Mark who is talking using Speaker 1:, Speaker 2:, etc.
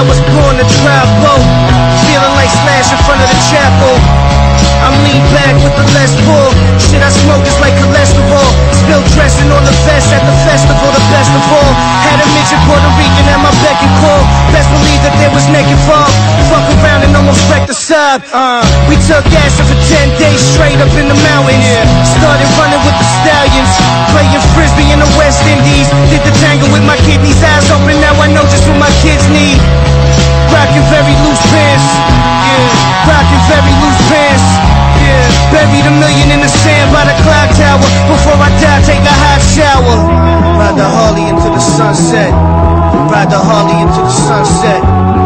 Speaker 1: I was born to travel, Feeling like Slash in front of the chapel. I'm lean back with the less pull Shit I smoke is like cholesterol. Spilled dressing on the vest at the festival, the best of all. Had a midget Puerto Rican at my beck and call. Best believe that there was naked involved Fuck around and almost wrecked the sub. Uh, We took acid for 10 days straight up in the mountains. Started the Harley into the sunset.